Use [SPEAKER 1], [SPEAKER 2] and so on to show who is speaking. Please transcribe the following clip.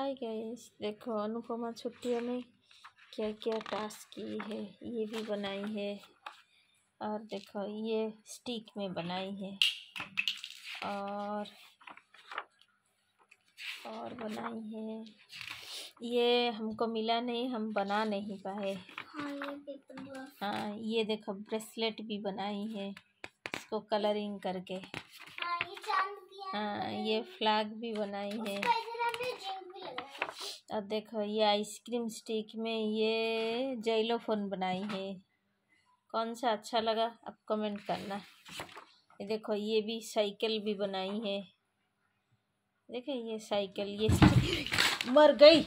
[SPEAKER 1] Hi guys देखो अनुपमा छुट्टियों में क्या क्या टास्क की है ये भी बनाई है और देखो ये स्टिक में बनाई है और और बनाई है। ये हमको मिला नहीं हम बना नहीं पाए।
[SPEAKER 2] हाँ ये
[SPEAKER 1] हाँ ये देखो ब्रेसलेट भी बनाई है इसको कलरिंग करके।
[SPEAKER 2] हाँ ये भी है
[SPEAKER 1] हाँ ये फ्लैग भी बनाई है। और देखो ये आइसक्रीम स्टिक में ये जेलो फ़ोन बनाई है। कौन सा अच्छा लगा, आप कमेंट करना। ये देखो, ये भी साइकिल भी बनाई है। देखिए ये साइकिल, ये मर गई।